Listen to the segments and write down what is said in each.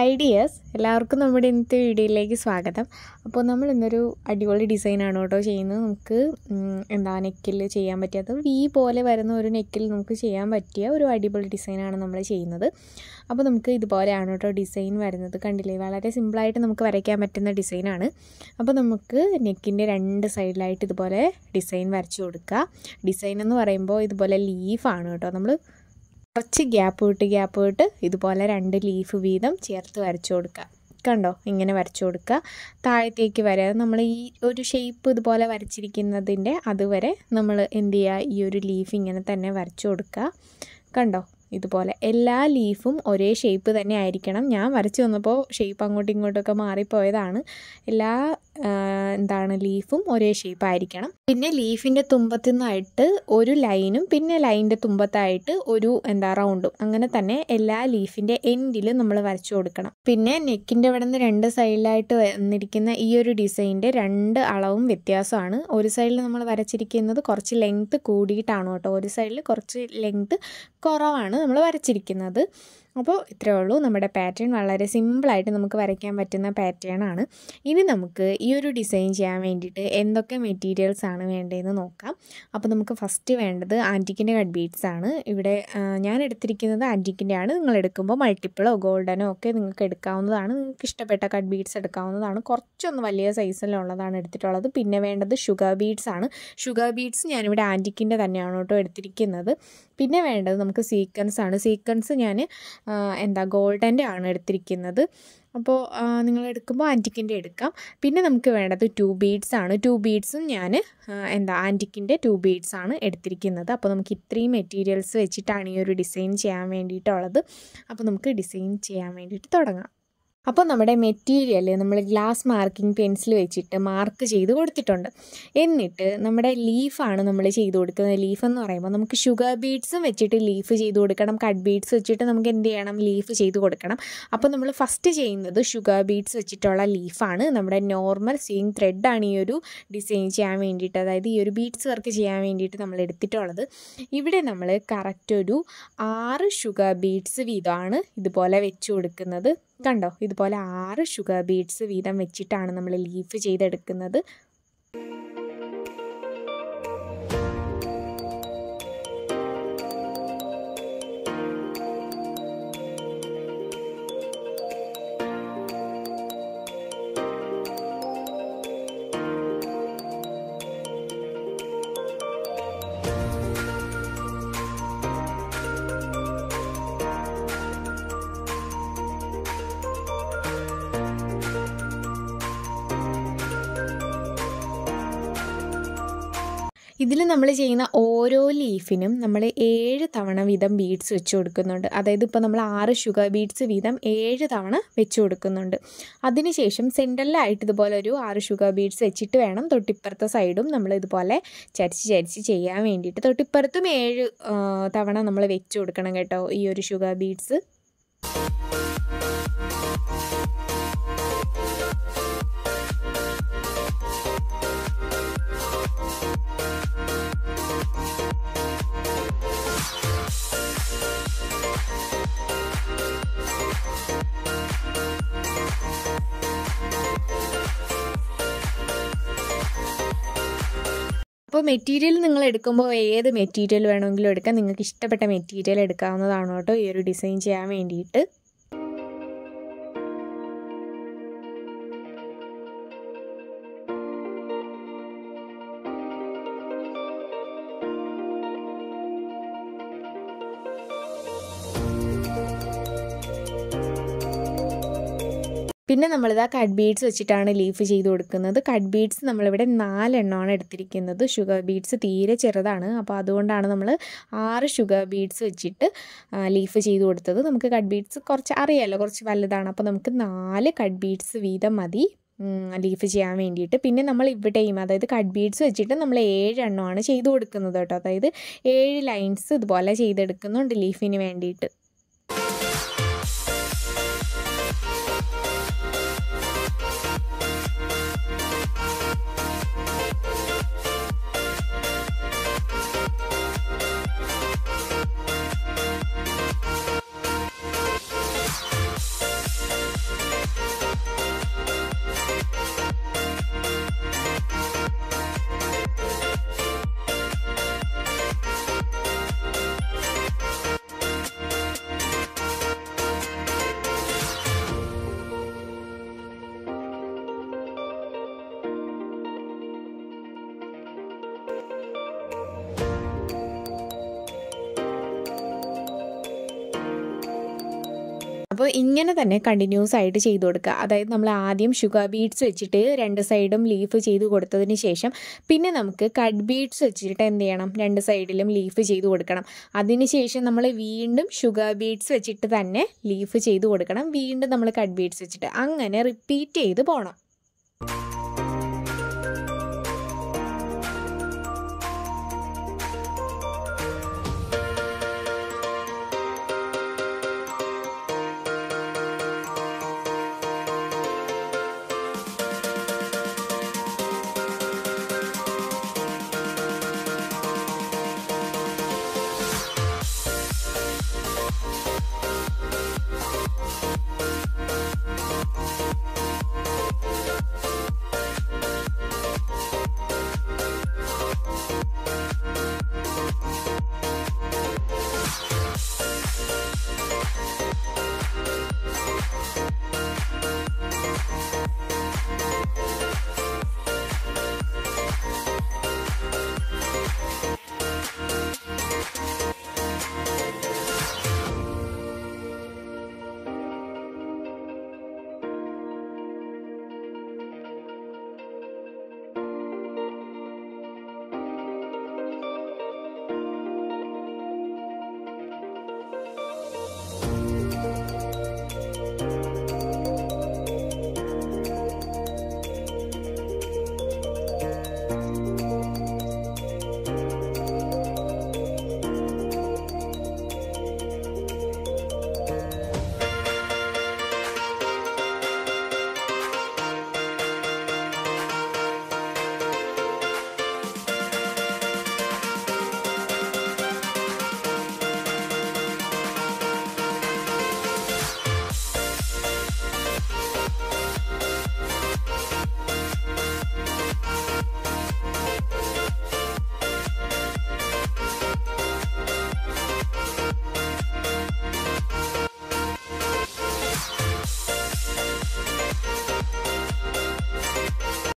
Ideas എല്ലാവർക്കും നമ്മുടെ ഇന്നത്തെ വീഡിയോയിലേക്ക് സ്വാഗതം. അപ്പോൾ നമ്മൾ ഇന്നൊരു അടിപൊളി ഡിസൈനാണ് കേട്ടോ ചെയ്യുന്നത്. നമുക്ക് എന്താ നെക്കിൽ ചെയ്യാൻ പറ്റിയത്? വി പോലെ വരുന്ന ഒരു നെക്കിൽ നമുക്ക് ചെയ്യാൻ പറ്റിയ ഒരു അടിപൊളി ഡിസൈനാണ് നമ്മൾ ചെയ്യുന്നത്. അപ്പോൾ നമുക്ക് ഇതുപോലെയാണ് കേട്ടോ ഡിസൈൻ വരുന്നത്. കണ്ടില്ലേ? വളരെ സിമ്പിളായിട്ട് നമുക്ക് വരയ്ക്കാൻ പറ്റുന്ന ഡിസൈനാണ്. അപ്പോൾ നമുക്ക് നെക്കിന്റെ രണ്ട് സൈഡിലായിട്ട് ഇതുപോലെ ഡിസൈൻ വരച്ചു കൊടുക്കുക ഡിസൈൻ എന്ന് പറയുമ്പോൾ ഇതുപോലെ ലീഫാണ് കേട്ടോ നമ്മൾ കുറച്ച് ഗ്യാപ്പ് വിട്ട് ഗ്യാപ്പ് വിട്ട് ഇതുപോലെ രണ്ട് ലീഫ് വീതം ചേർത്ത് വരച്ചു കൊടുക്കുക. കണ്ടോ? ഇങ്ങനെ വരച്ചു കൊടുക്കുക. താഴത്തേക്ക് വരെ നമ്മൾ ഈ ഒരു ഷേപ്പ് ഇതുപോലെ വരച്ചിരിക്കുന്നതിന്റെ അതുവരെ നമ്മൾ എന്ത് ചെയ്യുക? ഈ ഒരു ലീഫ് ഇങ്ങനെ തന്നെ വരച്ചു കൊടുക്കുക. കണ്ടോ? ഇതുപോലെ എല്ലാ ലീഫും ഒരേ ഷേപ്പ് തന്നെ ആയിരിക്കണം. ഞാൻ വരച്ചു വന്നപ്പോൾ ഷേപ്പ് അങ്ങോട്ടും ഇങ്ങോട്ടൊക്കെ മാറിപ്പോയതാണ്. എല്ലാ എന്താണ് ലീഫും ഒരേ ഷേപ്പ് ആയിരിക്കണം. പിന്നെ ലീഫിന്റെ തുമ്പത്തുനിന്നായിട്ട് ഒരു ലൈനും പിന്നെ ലൈനിന്റെ തുമ്പത്തായിട്ട് ഒരു എന്താ റൗണ്ടും അങ്ങനെ തന്നെ എല്ലാ ലീഫിന്റെ എൻഡിലും നമ്മൾ വരച്ചു കൊടുക്കണം. പിന്നെ നെക്കിന്റെ ഇവിടെ നിന്ന് രണ്ട് സൈഡിലായിട്ട് വന്നിരിക്കുന്ന ഈ ഒരു ഡിസൈനിന്റെ രണ്ട് അളവും വ്യത്യാസമാണ്. ഒരു സൈഡിൽ നമ്മൾ വരച്ചിരിക്കുന്നത് കുറച്ച് ലെങ്ത്ത് കൂടിയിട്ടാണ് കേട്ടോ. ഒരു സൈഡിൽ കുറച്ച് ലെങ്ത്ത് കുറവാണ് നമ്മൾ വരച്ചിരിക്കുന്നത്. അപ്പോൾ ഇത്രയേ ഉള്ളൂ. നമ്മുടെ പാറ്റേൺ വളരെ സിമ്പിളായിട്ട് നമുക്ക് വരയ്ക്കാൻ പറ്റുന്ന പാറ്റേൺ ആണ്. ഇനി നമുക്ക് ഈ ഒരു ഡിസൈൻ ചെയ്യാൻ വേണ്ടിയിട്ട് എന്തൊക്കെ മെറ്റീരിയൽസ് ആണ് വേണ്ടതെന്ന് നോക്കാം. അപ്പോൾ നമുക്ക് ഫസ്റ്റ് വേണ്ടത് ആന്റിക്കിന്റെ കട്ട് ബീഡ്സ് ആണ്. ഇവിടെ ഞാൻ എടുത്തിരിക്കുന്നത് ആന്റിക്കിന്റെ ആണ്. നിങ്ങൾ എടുക്കുമ്പോൾ മൾട്ടിപ്പിളോ ഗോൾഡനോ ഒക്കെ നിങ്ങൾക്ക് എടുക്കാവുന്നതാണ്. നിങ്ങൾക്ക് ഇഷ്ടപ്പെട്ട കട്ട് ബീഡ്സ് എടുക്കാവുന്നതാണ്. കുറച്ചൊന്ന് വലിയ സൈസിലുള്ളതാണ് എടുത്തിട്ടുള്ളത്. പിന്നെ വേണ്ടത് ഷുഗർ ബീഡ്സ് ആണ്. ഷുഗർ ബീഡ്സ് ഞാനിവിടെ ആന്റിക്കിന്റെ തന്നെയാണ് കേട്ടോ എടുത്തിരിക്കുന്നത്. പിന്നെ വേണ്ടത് നമുക്ക് സീക്വൻസ് ആണ്. സീക്വൻസ് ഞാൻ എന്താ ഗോൾഡന്റെ ആണ് എടുത്തിരിക്കുന്നത്. അപ്പോൾ നിങ്ങൾ എടുക്കുമ്പോൾ ആന്റിക്കിന്റെ എടുക്കാം. പിന്നെ നമുക്ക് വേണ്ടത് ടു ബീഡ്സ് ആണ്. ടു ബീഡ്സും ഞാൻ എന്താ ആന്റിക്കിന്റെ ടു ബീഡ്സ് ആണ് എടുത്തിരിക്കുന്നത്. അപ്പോൾ നമുക്ക് ഇത്രയും മെറ്റീരിയൽസ് വെച്ചിട്ടാണ് ഈ ഒരു ഡിസൈൻ ചെയ്യാൻ വേണ്ടിയിട്ടുള്ളത്. അപ്പോൾ നമുക്ക് ഡിസൈൻ ചെയ്യാൻ വേണ്ടിയിട്ട് തുടങ്ങാം. അപ്പോൾ നമ്മുടെ മെറ്റീരിയൽ നമ്മൾ ഗ്ലാസ് മാർക്കിംഗ് പെൻസിൽ വെച്ചിട്ട് മാർക്ക് ചെയ്ത് കൊടുത്തിട്ടുണ്ട്. എന്നിട്ട് നമ്മുടെ ലീഫാണ് നമ്മൾ ചെയ്ത് കൊടുക്കുന്നത്. ലീഫ് എന്ന് പറയുമ്പോൾ നമുക്ക് ഷുഗർ ബീഡ്സും വെച്ചിട്ട് ലീഫ് ചെയ്ത് കൊടുക്കണം. കട്ട് ബീഡ്സ് വെച്ചിട്ട് നമുക്ക് എന്ത് ചെയ്യണം? ലീഫ് ചെയ്ത് കൊടുക്കണം. അപ്പോൾ നമ്മൾ ഫസ്റ്റ് ചെയ്യുന്നത് ഷുഗർ ബീഡ്സ് വെച്ചിട്ടുള്ള ലീഫാണ് നമ്മുടെ നോർമൽ സെയിം ത്രെഡാണ് ഈ ഒരു ഡിസൈൻ ചെയ്യാൻ വേണ്ടിയിട്ട് അതായത് ഈ ഒരു ബീഡ്സ് വർക്ക് ചെയ്യാൻ വേണ്ടിയിട്ട് നമ്മൾ എടുത്തിട്ടുള്ളത്. ഇവിടെ നമ്മൾ കറക്റ്റ് ഒരു ആറ് ഷുഗർ ബീഡ്സ് വീതമാണ് ഇതുപോലെ വെച്ച് കൊടുക്കുന്നത്. കണ്ടോ? ഇതുപോലെ ആറ് ഷുഗർ ബീഡ്സ് വീതം വെച്ചിട്ടാണ് നമ്മൾ ലീഫ് ചെയ്തെടുക്കുന്നത്. ഇതിൽ നമ്മൾ ചെയ്യുന്ന ഓരോ ലീഫിനും നമ്മൾ ഏഴ് തവണ വീതം ബീഡ്സ് വെച്ച് കൊടുക്കുന്നുണ്ട്. അതായത് ഇപ്പോൾ നമ്മൾ ആറ് ഷുഗർ ബീഡ്സ് വീതം ഏഴ് തവണ വെച്ച് കൊടുക്കുന്നുണ്ട്. അതിനുശേഷം സെന്ററിലായിട്ട് ഇതുപോലെ ഒരു ആറ് ഷുഗർ ബീഡ്സ് വെച്ചിട്ട് വേണം തൊട്ടിപ്പുറത്തെ സൈഡും നമ്മൾ ഇതുപോലെ ചരിച്ച് ചരിച്ച് ചെയ്യാൻ വേണ്ടിയിട്ട്. തൊട്ടിപ്പുറത്തും ഏഴ് തവണ നമ്മൾ വെച്ച് കൊടുക്കണം കേട്ടോ ഈ ഒരു ഷുഗർ ബീഡ്സ്. അപ്പോൾ മെറ്റീരിയൽ നിങ്ങൾ എടുക്കുമ്പോൾ ഏത് മെറ്റീരിയൽ വേണമെങ്കിലും എടുക്കാം. നിങ്ങൾക്ക് ഇഷ്ടപ്പെട്ട മെറ്റീരിയൽ എടുക്കാവുന്നതാണ് കേട്ടോ ഈ ഒരു ഡിസൈൻ ചെയ്യാൻ വേണ്ടിയിട്ട്. പിന്നെ നമ്മളിതാ കട്ട് ബീഡ്സ് വെച്ചിട്ടാണ് ലീഫ് ചെയ്ത് കൊടുക്കുന്നത്. കട്ട് ബീഡ്സ് നമ്മളിവിടെ നാലെണ്ണമാണ് എടുത്തിരിക്കുന്നത്. ഷുഗർ ബീഡ്സ് തീരെ ചെറുതാണ്. അപ്പോൾ അതുകൊണ്ടാണ് നമ്മൾ ആറ് ഷുഗർ ബീഡ്സ് വെച്ചിട്ട് ലീഫ് ചെയ്ത് കൊടുത്തത്. നമുക്ക് കട്ട് ബീഡ്സ് കുറച്ച് അറിയാമല്ലോ കുറച്ച് വലുതാണ്. അപ്പോൾ നമുക്ക് നാല് കട്ട് ബീഡ്സ് വീതം മതി. ലീഫ് ചെയ്യാൻ വേണ്ടിയിട്ട്. പിന്നെ നമ്മൾ ഇവിടെയും അതായത് കട്ട് ബീഡ്സ് വെച്ചിട്ട് നമ്മൾ ഏഴെണ്ണമാണ് ചെയ്ത് കൊടുക്കുന്നത് കേട്ടോ. അതായത് ഏഴ് ലൈൻസ് ഇതുപോലെ ചെയ്തെടുക്കുന്നുണ്ട് ലീഫിന് വേണ്ടിയിട്ട്. അപ്പോൾ ഇങ്ങനെ തന്നെ കണ്ടിന്യൂസ് ആയിട്ട് ചെയ്തു കൊടുക്കുക. അതായത് നമ്മൾ ആദ്യം ഷുഗർ ബീഡ്സ് വെച്ചിട്ട് രണ്ട് സൈഡും ലീഫ് ചെയ്ത് കൊടുത്തതിന് ശേഷം പിന്നെ നമുക്ക് കട്ട് ബീഡ്സ് വെച്ചിട്ട് എന്ത് ചെയ്യണം? രണ്ട് സൈഡിലും ലീഫ് ചെയ്ത് കൊടുക്കണം. അതിനുശേഷം നമ്മൾ വീണ്ടും ഷുഗർ ബീഡ്സ് വെച്ചിട്ട് തന്നെ ലീഫ് ചെയ്ത് കൊടുക്കണം. വീണ്ടും നമ്മൾ കട്ട് ബീഡ്സ് വെച്ചിട്ട്. അങ്ങനെ റിപ്പീറ്റ് ചെയ്ത് പോകണം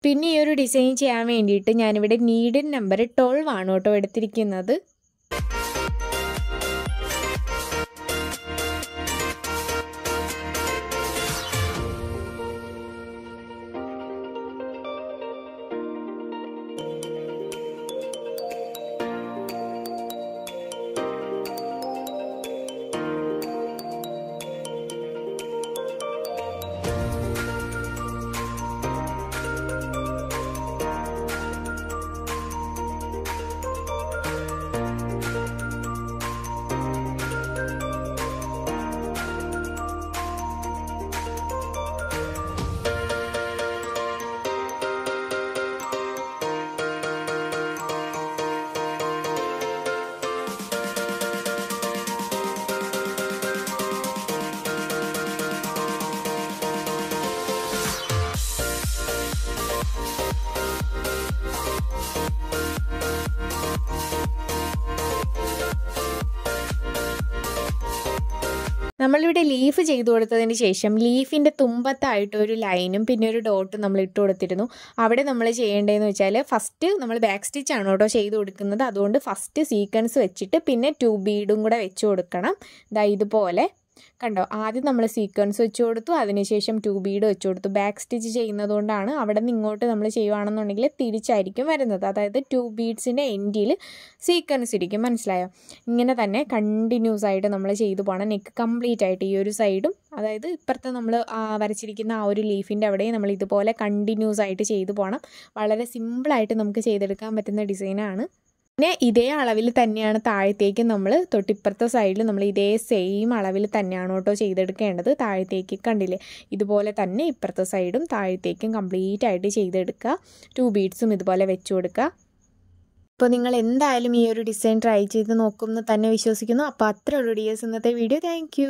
പിന്നെ ഈ ഒരു ഡിസൈൻ ചെയ്യാൻ വേണ്ടിയിട്ട് ഞാനിവിടെ നീഡിൻ നമ്പർ ട്വൽവ് ആണ് കേട്ടോ എടുത്തിരിക്കുന്നത്. നമ്മളിവിടെ ലീഫ് ചെയ്തു കൊടുത്തതിന് ശേഷം ലീഫിന്റെ തുമ്പത്തായിട്ട് ഒരു ലൈനും പിന്നെ ഒരു ഡോട്ടും നമ്മൾ ഇട്ട് കൊടുത്തിരുന്നു. അവിടെ നമ്മൾ ചെയ്യേണ്ടതെന്ന് വെച്ചാൽ ഫസ്റ്റ് നമ്മൾ ബാക്ക് സ്റ്റിച്ച് ആണ് കേട്ടോ ചെയ്ത് കൊടുക്കുന്നത്. അതുകൊണ്ട് ഫസ്റ്റ് സീക്വൻസ് വെച്ചിട്ട് പിന്നെ ടു ബീഡും കൂടെ വെച്ച് കൊടുക്കണം. ഇതാ ഇതുപോലെ. കണ്ടോ ആദ്യം നമ്മൾ സീക്വൻസ് വെച്ച് കൊടുത്തു അതിനുശേഷം ടു ബീഡ് വെച്ച് കൊടുത്തു. ബാക്ക് സ്റ്റിച്ച് ചെയ്യുന്നതുകൊണ്ടാണ് അവിടെ നിന്ന് ഇങ്ങോട്ട് നമ്മൾ ചെയ്യുവാണെന്നുണ്ടെങ്കിൽ തിരിച്ചായിരിക്കും വരുന്നത്. അതായത് ടു ബീഡ്സിന്റെ എൻഡിൽ സീക്വൻസ് ഇരിക്കും. മനസ്സിലായോ? ഇങ്ങനെ തന്നെ കണ്ടിന്യൂസ് ആയിട്ട് നമ്മൾ ചെയ്തു പോകണം നെക്ക് കംപ്ലീറ്റ് ആയിട്ട് ഈ ഒരു സൈഡും അതായത് ഇപ്പുറത്തെ നമ്മൾ വരച്ചിരിക്കുന്ന ആ ഒരു ലീഫിന്റെ അവിടെ നമ്മൾ ഇതുപോലെ കണ്ടിന്യൂസ് ആയിട്ട് ചെയ്തു പോകണം വളരെ സിമ്പിളായിട്ട് നമുക്ക് ചെയ്തെടുക്കാൻ പറ്റുന്ന ഡിസൈനാണ് പിന്നെ ഇതേ അളവിൽ തന്നെയാണ് താഴത്തേക്ക് നമ്മൾ തൊട്ടിപ്പുറത്തെ സൈഡിൽ നമ്മൾ ഇതേ സെയിം അളവിൽ തന്നെയാണ് കേട്ടോ ചെയ്തെടുക്കേണ്ടത്. താഴത്തേക്ക് കണ്ടില്ലേ? ഇതുപോലെ തന്നെ ഇപ്പുറത്തെ സൈഡും താഴത്തേക്കും കംപ്ലീറ്റ് ആയിട്ട് ചെയ്തെടുക്കുക. ടു ബീഡ്സും ഇതുപോലെ വെച്ച് കൊടുക്കുക. അപ്പോൾ നിങ്ങൾ എന്തായാലും ഈ ഒരു ഡിസൈൻ ട്രൈ ചെയ്ത് നോക്കുമെന്ന് തന്നെ വിശ്വസിക്കുന്നു. അപ്പോൾ അത്രയുള്ളൂ ഡിയേഴ്സ് ഇന്നത്തെ വീഡിയോ താങ്ക്